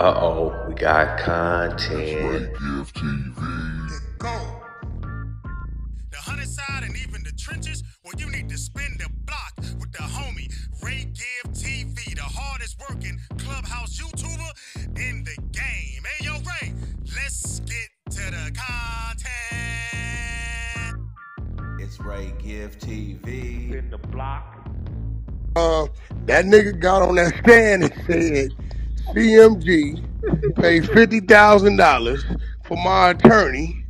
Uh oh, we got content. Give TV. go. The hunted side and even the trenches, well, you need to spin the block with the homie Rae Give TV, the hardest working clubhouse YouTuber in the game. Hey, yo, Ray, let's get to the content. It's Rae Give TV. in the block. uh, that nigga got on that stand and said CMG paid fifty thousand dollars for my attorney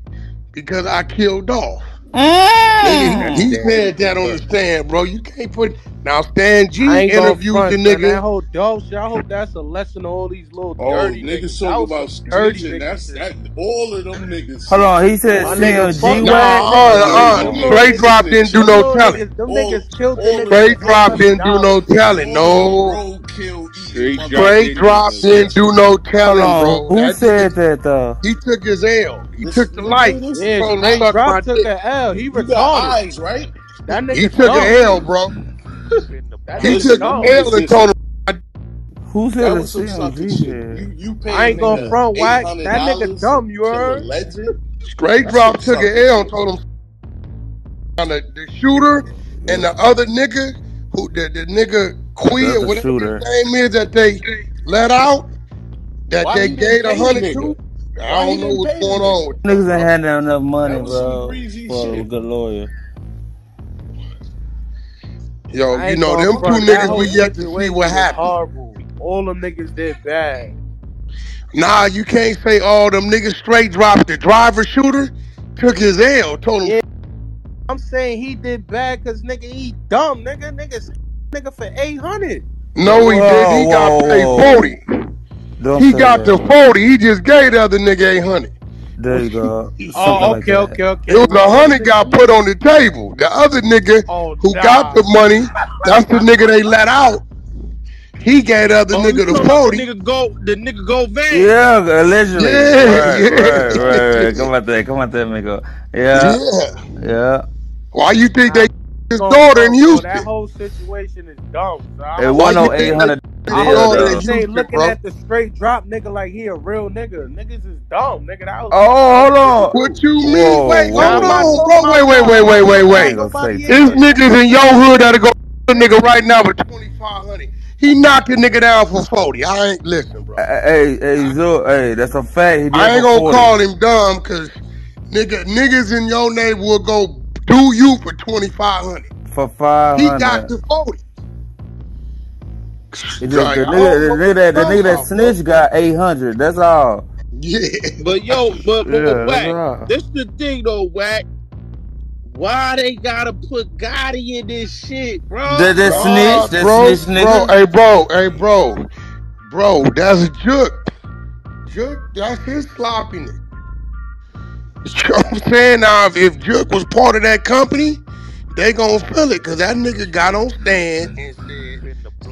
because I killed Dolph. Nigga, he, he said that on the stand, bro. You can't put now. Stan G I interviewed front, the man. That nigga. whole dope shit. I hope that's a lesson to all these little Oh, dirty niggas niggas. talk That about dirty snitching. That's that. All of them niggas. Hold on, he said My nigga, CMG fuck Nah, that. uh, Them uh, little drop didn't do no little telling. niggas, them niggas killed the all of niggas Straight for drop didn't do no telling. all No. Of roadkill eating Straight drop didn't drop didn't do no Hold telling, bro. who That said nigga, that though? he took his L. He This took the nigga, light. this Yeah, Told him straight suck my drop took dick. L. He you got retarded. eyes, right? That nigga He took dumb. an L, bro. That He took dumb. an L and told him. Who said That the was some CMG shit. You you I ain't gonna front eight whack. That nigga dumb, you kill heard? legend? Straight drop took an sucker L and told him on the, the shooter and the other nigga who the, the nigga Quee The or other whatever shooter. his name is that they let out that Why they gave a hundred to. I don't know what's going on with Niggas ain't bro. had enough money, That was some bro, breezy for a good lawyer. Yo, I you know them two niggas we yet to see what was happened. horrible. All them niggas did bad. Nah, you can't say all them niggas straight dropped the driver shooter took his L, told him Yeah, I'm saying he did bad because nigga he dumb nigga nigga nigga for eight hundred. no he didn't. Whoa, He got whoa, paid forty. Don't He say got the forty. He just gave the other nigga eight hundred. There you go. Something Oh, okay, that. okay, okay. It was What a hundred got put on the table. The other nigga Oh who got the money, that's the nigga they let out. He gave the other Oh, nigga the talking about the forty. nigga go, the nigga Govan? Yeah, allegedly. Yeah, Right, right, right, yeah, right. Come on there, come on there, Miko. Yeah, yeah. yeah. Why you think they his gonna daughter in front, bro. That whole situation is dumb. So I It hope wasn't no think they I deal hope daughter in ain't looking bro? at the straight drop nigga like he a real nigga. Niggas is dumb, nigga. That was Oh, hold on. What you mean? Whoa, Wait, whoa, hold on, bro. Wait, about wait, wait, wait, wait, talking I about ain't wait. gonna say nobody There's niggas in your hood that'll go a nigga right now with twenty five hundred. He knocked a nigga down for forty. I ain't listen, bro. Hey, hey, Zo, hey, that's a fact. He I ain't gonna forty call him dumb because nigga niggas in your neighborhood will go do you for twenty five hundred. for five He got hundred. the forty. It Like, the nigga, don't the nigga that the nigga that snitch got eight hundred. That's all. Yeah. But yo, but but, but Yeah, that's whack. This the thing though, whack. Why they gotta put Gotti in this shit, bro? The the Nah, snitch, that bro, snitch bro, nigga. hey, bro, hey, bro, bro, that's a Jook. Jook, that's his sloppiness. You know what I'm saying? Now, if, if Jook was part of that company, they gonna feel it, cause that nigga got on stand and said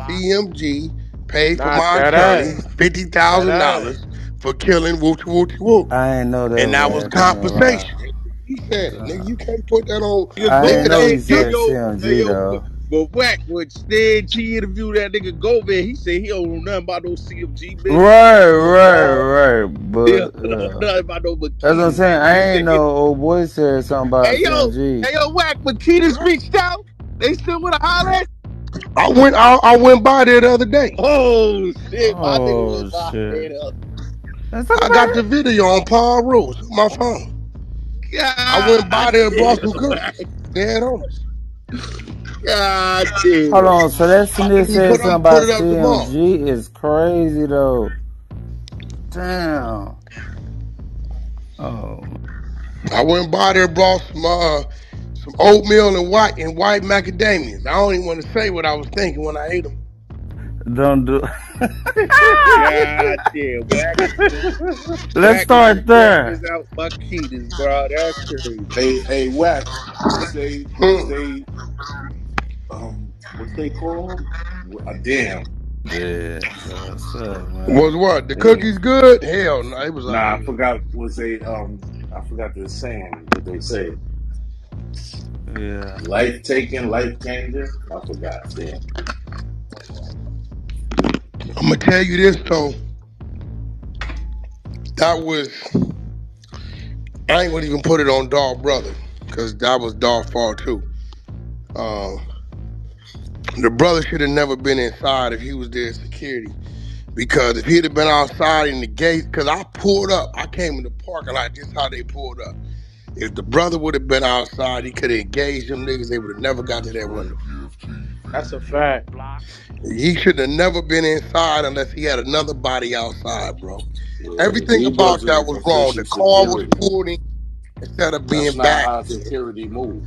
CMG paid for Nah, my that attorney ass. fifty That thousand ass. dollars for killing Woochie Woochie Woo. I ain't know that And that was was happening. I ain't gonna lie. compensation. He said it, nigga. You can't put that on. I go ain't know they, he said yo, CMG though. But, but whack when Stan G interviewed that nigga Govan, he said he don't know nothing about no CMG bitch. Right, right, right. He But don't know uh, nothing about no that's what I'm saying. I ain't said, know old boy said something about hey yo, CMG. hey yo, whack, Makeda's reached out. They still wanna holler at I went, I, I went by there the other day. Oh shit, my nigga Oh was out shit. there. Let's I got the video on Paul Rose on my phone. God, I went by there and brought some damn, cookies. Dead on us. God damn. Hold on. So that I snitch can said something about it. CMG is crazy though. Damn. Oh. I went by there and brought some uh, some oatmeal and white and white macadamias. I don't even want to say what I was thinking when I ate them. Don't do. God damn, whack. Let's Whack start there. this out Makedas, bro. That's crazy. Hey, hey, whack. What's they? What's they? Um, what's they call? Uh, damn. Yeah. What's up, man? Was what? The Damn. cookies good? Hell no, it was Nah, I forgot. Was they? Um, I forgot the saying that they say. Yeah. Life taking, life changing. I forgot. Damn. I'm gonna tell you this though. that was I ain't gonna even put it on Dog brother because that was Dog fault too. Um, the brother should have never been inside if he was there security. Because if he'd have been outside in the gate, because I pulled up, I came in the parking lot just how they pulled up. If the brother would have been outside, he could have engaged them niggas. They would have never got to that window. That's a fact. He should have never been inside unless he had another body outside, bro. Yeah, Everything about that was wrong. The car was security. pulled in instead of That's being not back. how security move.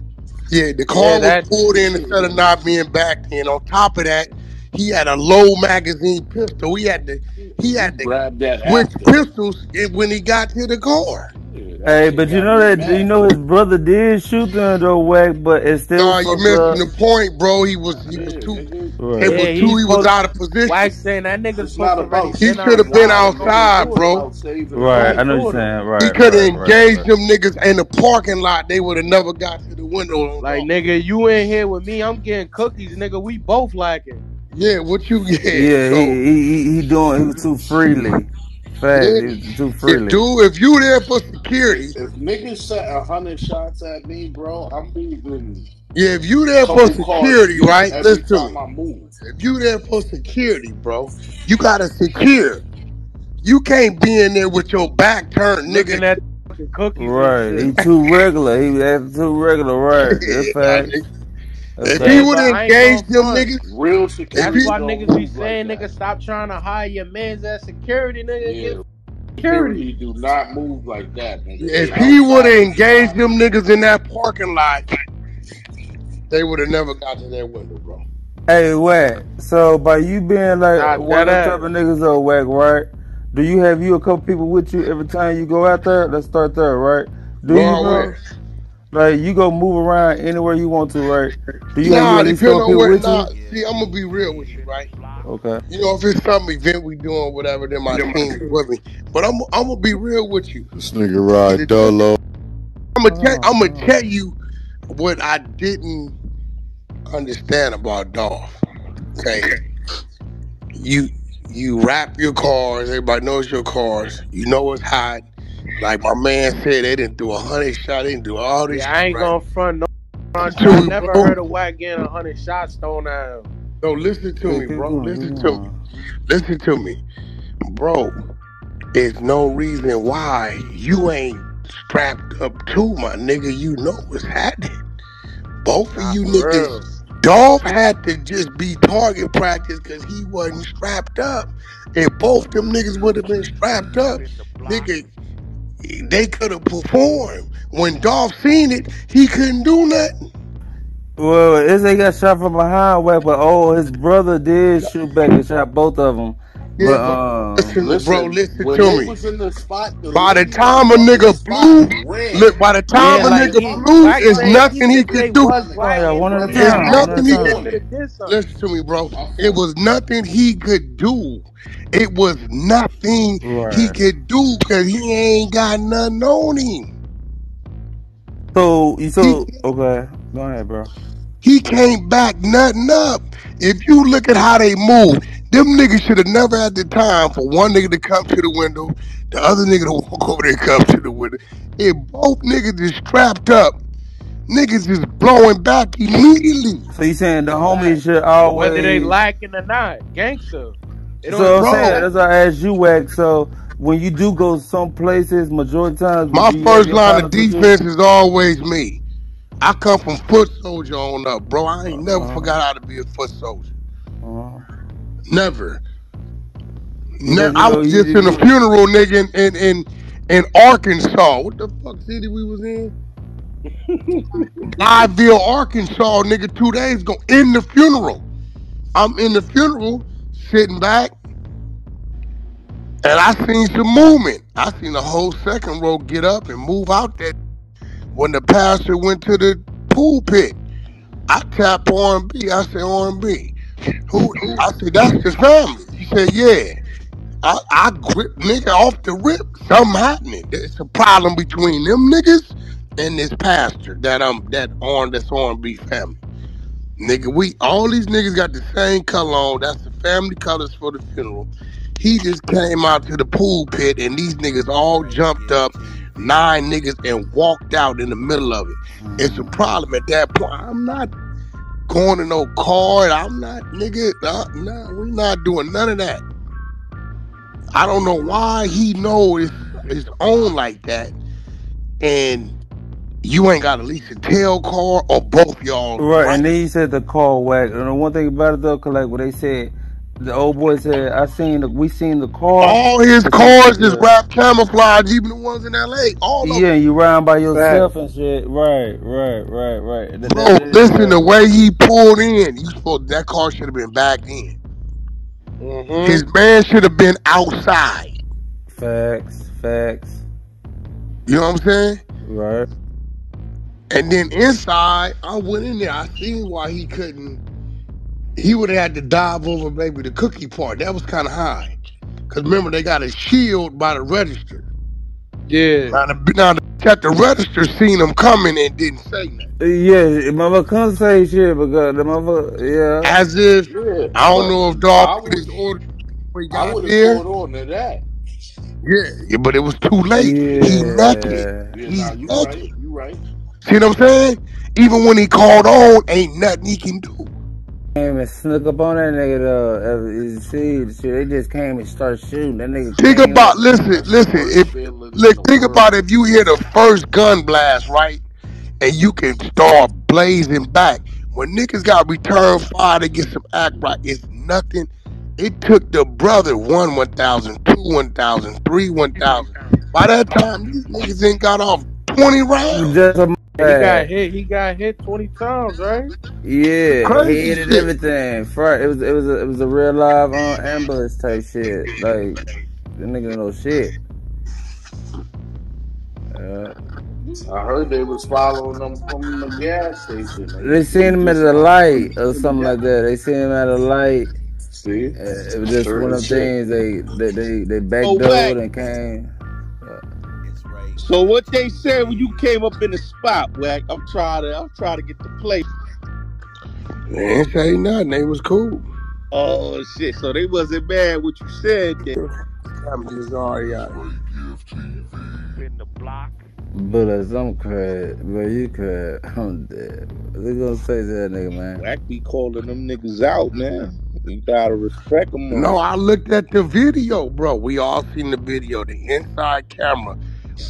Yeah, the car Yeah, was pulled in instead of not being backed in. On top of that, he had a low magazine pistol. He had to he had to grab that switch pistols when he got to the car. Yeah, that Hey, but you know me that you know his brother did shoot them though, whack, but it still Nah, you fucked missing the point, bro. He was he was too nigga. it Right. Yeah, was he's too he was out of position. Wax saying that nigga's not to already about He should have been outside. Go outside, do it. bro. about saving Go Right, I know what you're it. saying. He Right, could have right, right, engaged right. them niggas in the parking lot. They would have never got to the window. Like nigga, you in here with me? I'm getting cookies, nigga. We both like it. Yeah, what you get? Yeah, So he he he, he doing he was too freely. Facts, yeah, he was too if freely. dude, if you there for security, if niggas set a hundred shots at me, bro, I'm moving yeah, if you there for security, right? Listen to me. If you there for security, bro, you gotta secure. You can't be in there with your back turned, Looking nigga. at fucking cookies Right, he too regular. He acting too regular. Right, that's Yeah, facts. nigga. That's If he would but have I ain't gonna engaged them niggas, Real security That's why niggas be move like saying, that. nigga, stop trying to hire your mans as security, nigga. Yeah, security. security do not move like that, nigga. if he would have engaged them niggas in that parking lot, they would have never got to that window, bro. Hey, whack. So by you being like Nah, one of that them ass. type of niggas, though, whack, right? Do you have you a couple people with you every time you go out there? Let's start there, right? Do you, Going bro? Where? Like you go move around anywhere you want to, right? Do you have you Nah, at least depending on where. Nah, you? see, I'm gonna be real with you, right? Okay. You know, if it's some event we doing, whatever, then my team with me. But I'm, I'm gonna be real with you. This nigga ride dolo. I'm gonna oh, tell, I'm Oh, gonna tell you what I didn't understand about Dolph. Okay, you you wrap your cars. Everybody knows your cars. You know it's hot. Like my man said, they didn't do a hundred shot. They didn't do all this Yeah, I ain't right. gonna front no. I never heard of Wack getting a hundred shots thrown at him. No, listen to me, bro. Listen to me. Listen to me, bro. There's no reason why you ain't strapped up too, my nigga. You know what's happening. Both of you niggas, real. Dolph had to just be target practice because he wasn't strapped up. If both them niggas would have been strapped up, nigga, they could have performed. When Dolph seen it, he couldn't do nothing. Well, is they got shot from behind, but oh, his brother did shoot back and shot both of them. But Yeah, but um, listen, bro, Listen, listen when to me. was in the spot, the By the time a was in the nigga spot blew, look, by the time Yeah, a like nigga he blew, Wack it's said nothing he said could do. was Wack yeah, and one at a brother It's time, one Dolph at a nothing he he time. could wanted to get something. listen to me, bro. It was nothing he could do. It was nothing he could do because he ain't got nothing on him. So you He so okay. Go ahead, bro. he can't back nothing up. If you look at how they move, them niggas should have never had the time for one nigga to come to the window, the other nigga to walk over there and come to the window. If both niggas is strapped up, niggas is blowing back immediately. So you saying the homies homie should Whether they always? lacking or not, gangster. It don't So I'm saying Bro, that's why I asked you, Wack. So when you do go some places, majority times, my do you have first line of partners with you? defense is always me. I come from foot soldier on up, bro. I ain't never Uh, forgot how to be a foot soldier. Never. because Ne- I was just in a funeral, nigga, in, in in in Arkansas. What the fuck city we was in? Blytheville, Arkansas, nigga, two days ago. In the funeral. I'm in the funeral, sitting back, and I seen some movement. I seen the whole second row get up and move out there. When the pastor went to the pool pit, I tapped R&B. I said, R&B. Who? I said, that's his family. He said, yeah. I, I grip nigga off the rip. Something happening. There's a problem between them niggas and this pastor that um that on that's on B family. Nigga, we all these niggas got the same color on. That's the family colors for the funeral. He just came out to the pool pit and these niggas all jumped up, nine niggas, and walked out in the middle of it. It's a problem at that point. I'm not going to no card. I'm not, nigga. Uh, nah, nah, we're not doing none of that. I don't know why he know his, own like that, and you ain't got at least a tail car or both y'all. Right, right. and then you said the car whack. And the one thing about it though, 'cause like what they said, the old boy said, "I seen the, we seen the car." All his cars is yeah, wrap camouflage, even the ones in LA. All of them. yeah, you riding by Fact. yourself and shit. Right, right, right, right. That, Bro, that, that, listen, the way he pulled in, you supposed that car should have been back in. Mm-hmm. His man should have been outside. Facts, facts. You know what I'm saying? Right. And then inside, I went in there. I seen why he couldn't. He would have had to dive over maybe the cookie part. That was kind of high. Cause remember they got a shield by the register. Yeah. Now the, now the at the register seen him coming and didn't say nothing. Uh, yeah, motherfucker couldn't say shit because the motherfucker, yeah. As if Yeah, I don't but know if dog put his order before he I got would have there. caught on to that. Yeah, yeah, but it was too late. He naked. Yeah. Yeah, He's nah, you right. You right. See what I'm saying? Even when he called on, ain't nothing he can do. Came and snuck up on that nigga though. See, they just came and started shooting. That nigga Think about, up. listen, listen. If look, think about if you hear the first gun blast, right, and you can start blazing back. When niggas got return fire to get some act right, it's nothing. It took the brother one one thousand, two one thousand, three one thousand. By that time, these niggas ain't got off twenty rounds. Just a he got hit. He got hit twenty times, right? Yeah, Crazy head and shit. everything. Front. It was it was a, it was a real live uh, ambulance type shit. Like the nigga know shit. Uh, I heard they was following them from the gas station. They, they seen him at just the light or something like that. They seen him at a light. See, Uh, it was just sure one of as them shit. things. They they they, they Oh, backdoored and came. So what they said when you came up in the spot, whack? I'm trying to, I'm trying to get the play. They ain't say nothing. They was cool. Oh shit! So they wasn't mad what you said. Then. I'm just already out. But uh, some crap, but you crap. I'm dead. They gonna say to that nigga, man? Whack be calling them niggas out, man. You gotta respect them. No, I looked at the video, bro. We all seen the video, the inside camera.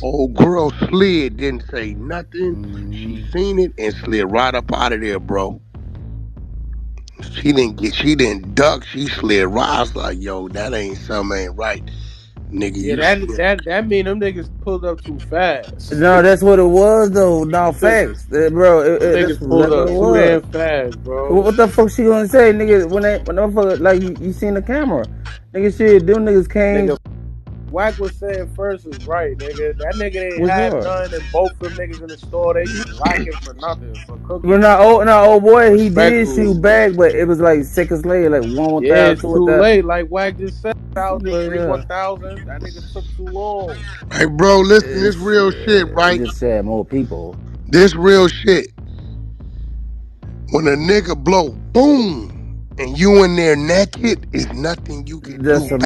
Old girl slid, didn't say nothing. She Mhm. seen it and slid right up out of there, bro. She didn't get, she didn't duck. She slid right. I was like, yo, that ain't something ain't right, nigga. Yeah, that that that mean them niggas pulled up too fast. No, that's what it was though. No facts, Uh, bro. It, it, niggas that's pulled up what too damn fast, bro. what the fuck she gonna say, nigga? When they when the motherfucker like you, you seen the camera, nigga shit, them niggas came. Nigga, Wack was saying first is right, nigga. That nigga didn't What's have up? none, and both them niggas in the store they just lacking for nothing for cookies. But not old, not old boy. He did shoot back, but it was like seconds later, like one one Yeah, thousand, it's two too one thousand. late. Like Wack just said, thousand, But three yeah, one thousand. That nigga took too long. Hey, bro, listen, this real uh, shit, it right? just said more people. This real shit. When a nigga blow boom and you in there naked, is nothing you can Just do.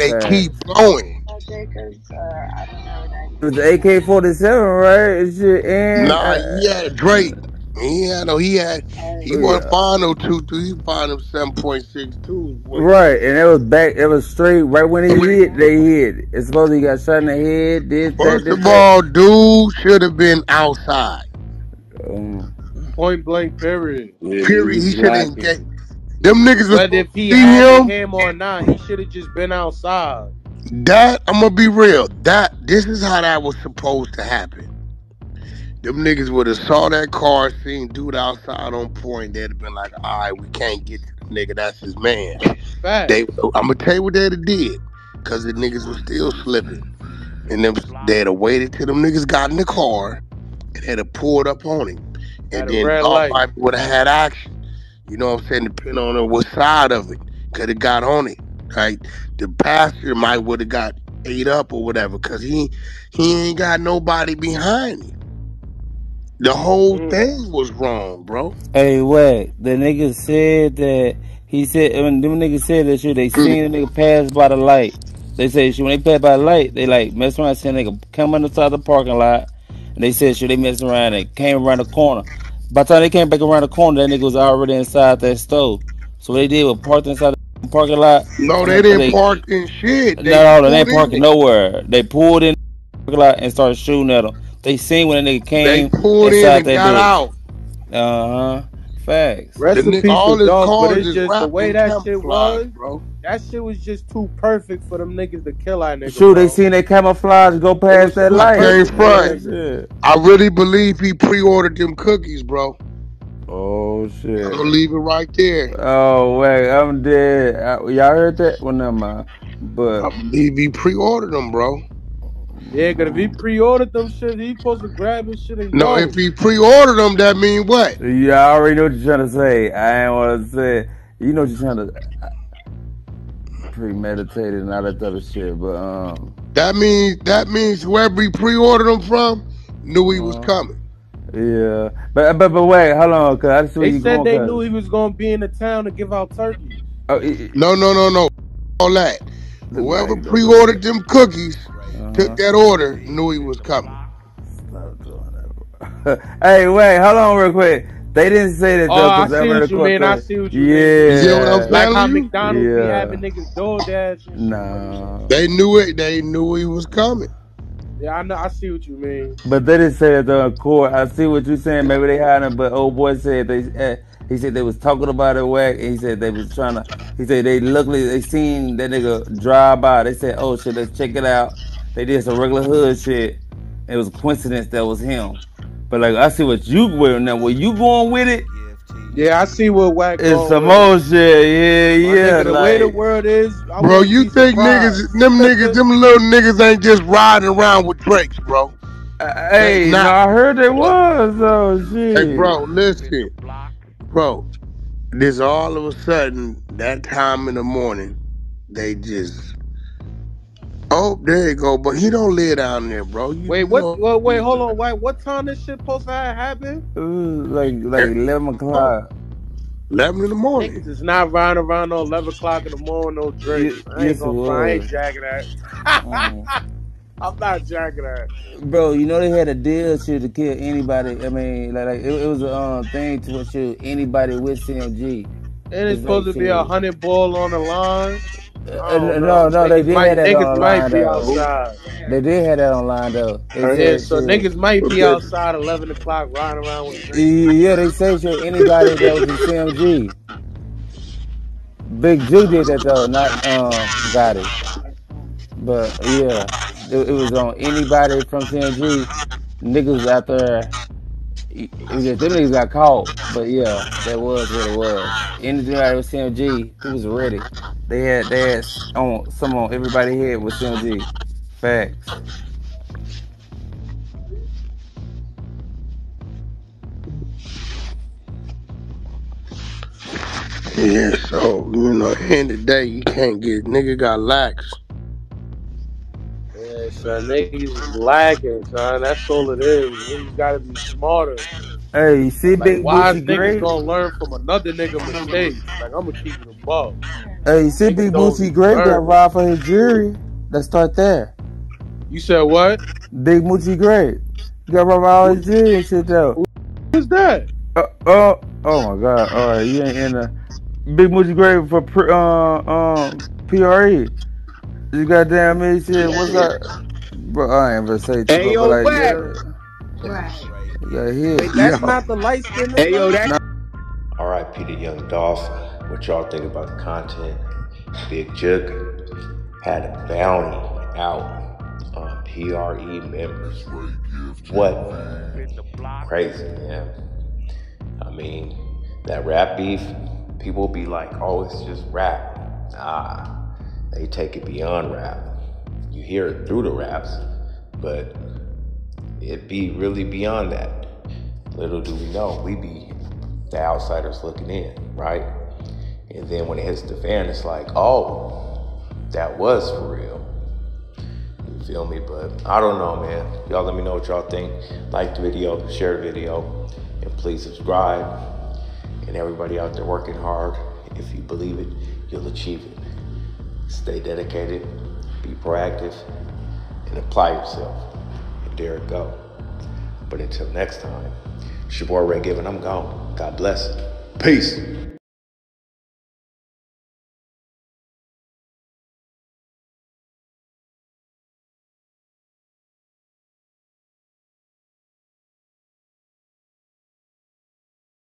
Some They facts. keep blowing. It was the AK forty seven, right? And shit, and Nah, uh, he had a Draco. He had no, he had, he wasn't yeah. fine no two two. He found him seven point six two. Right, and it was back. It was straight. Right when he hit, they hit. It's supposed he got shot in the head. This, that, First this, of that. all, dude should have been outside. Um, Point blank, period. Yeah, he Period. He was should have. lacking. Them niggas was But if he him. him or not, he should have just been outside. That I'm gonna be real. That this is how that was supposed to happen. Them niggas would have saw that car, seen dude outside on point. They'd have been like, "All right, we can't get to the nigga. That's his man." Fact. They, I'm gonna tell you what they'd have did, cause the niggas was still slipping, and them they'd have waited till them niggas got in the car, and they'd have pulled up on him, and At then light. would have had action. You know what I'm saying? Depending on what side of it, could have got on it, right? The pastor might would have got ate up or whatever, cause he he ain't got nobody behind him. The whole Mm. thing was wrong, bro. hey, what the nigga said that He said when them niggas said that shit, they seen the nigga pass by the light. They said shit, when they pass by the light, they like mess around, seeing a nigga come on the side of the parking lot. And they said shit, they messed around and came around the corner. By the time they came back around the corner, that nigga was already inside that stove. So what they did was parked inside the parking lot. No, they didn't park in shit. They no, no, they ain't pulled parking nowhere. They pulled in the parking lot and started shooting at them. They seen when the nigga came. They came pulled in inside and that got out. Uh huh. Facts. Rest The in peace all to his Dolph, but it's just the way that shit was. bro. That shit was just too perfect for them niggas to kill that nigga. Shoot, they seen that camouflage go past that too light. perfect. Yeah, Front. shit. I really believe he pre-ordered them cookies, bro. Oh shit. I'm gonna leave it right there. Oh wait, I'm dead. Uh, y'all heard that? Well, never mind. But I believe he pre-ordered them, bro. Yeah, cause if he pre-ordered them shit, he supposed to grab his shit and No, go. if he pre-ordered them, that mean what? you already know what you're trying to say. I ain't want to say. it. You know what you're trying to premeditated and all that other shit. But um, That means that means whoever he pre-ordered them from knew he was uh, coming. yeah. But but but wait, hold on, cause I see where They you said going. they Cause knew he was gonna be in the town to give out turkeys. oh, it, it, No, no, no, no. All that. look Whoever pre-ordered them cookies uh took that order, knew he was coming. Stop doing that. bro. hey, wait, hold on real quick. They didn't say that Oh, though, I cause I see what you mean. I that- see what you mean. You see what I'm Yeah. saying? Like how telling you? McDonald's be Yeah. having niggas DoorDash and shit. No. They knew it. They knew he was coming. Yeah, I know. I see what you mean. But they didn't say it though in court. I see what you're saying. Maybe they had him, but old boy said they. Uh, he said they was talking about it whack, and he said they was trying to. He said they luckily they seen that nigga drive by. They said, "Oh shit, let's check it out." They did some regular hood shit. It was a coincidence that was him. But like I see what you wearing now. Where you going with it? Yeah, I see what Wack It's going some with. shit. Yeah, My yeah. nigga, the way the world is, I Bro, you be think surprised. niggas, them niggas, them little niggas ain't just riding around with Dracos, bro. uh, hey, They no, not. I heard they was. Oh shit. Hey, bro, listen. Bro, this all of a sudden, that time in the morning, they just, oh, there you go. But he don't live down there, bro. You, Wait, what? Well, wait, hold on. Wait, what time this shit supposed to have happened? Like like eleven o'clock. 11 in the morning. Niggas is not riding around no 11 o'clock in the morning, no Draco. Ye- I ain't yes, it gonna front. I ain't jacking that. Mm. I'm not jacking that. Bro, you know they had a deal shit to kill anybody. I mean, like, like it, it was a um, thing to shoot anybody with CMG. And it's It's supposed to be a hundred ball on the line. Uh, I uh, no, no, they Niggas did might, have that niggas might be though. outside. They did have that online though. They Yeah, said so shit. niggas might be outside 11 o'clock riding around with drinks. Yeah, they say shit. Anybody that was in CMG. Big G did that though, not um got it. But yeah, it, it was on anybody from CMG. Niggas was out there. It was just, them niggas got caught. But yeah, that was what it was. Anybody with CMG, he was ready. They had had on some on everybody head with CMG. Facts. Yeah, so, you know, in the day, you can't get, nigga got lax. Son, niggas lagging, son. That's all it is. Niggas gotta be smarter. Hey, you see Like, Big Boosie niggas gonna learn from another nigga mistakes. Like, I'm gonna keep it above. Hey, you see Niggas Big Boosie Great got robbed for his jewelry. Let's start there. You said what? Big Moochie Grape. He got robbed all his jewelry and shit though. Who's that? Uh, uh, oh my god. All right, you ain't in the Big Moochie Grape for uh, um PRE. You goddamn me shit. What's up, bro? I ain't gonna say too Hey, much, yo, but like, Wack. yeah, yeah, hit. Wait, that's Yo. not the light skin. Hey, yo, that. R.I.P. to Young Dolph. What y'all think about the content? Big Jook had a bounty out on PRE members. What? Crazy, man. I mean, that rap beef, people be like, oh, it's just rap. Nah, they take it beyond rap. You hear it through the raps, but it be really beyond that. Little do we know, we be the outsiders looking in, right? And then when it hits the fan, it's like, oh, that was for real. You feel me? But I don't know, man. Y'all let me know what y'all think. Like the video, share the video, and please subscribe. And everybody out there working hard If you believe it, you'll achieve it. Stay dedicated, be proactive, and apply yourself. And there it go. But until next time, it's your boy Ray Given. I'm gone. God bless. Peace.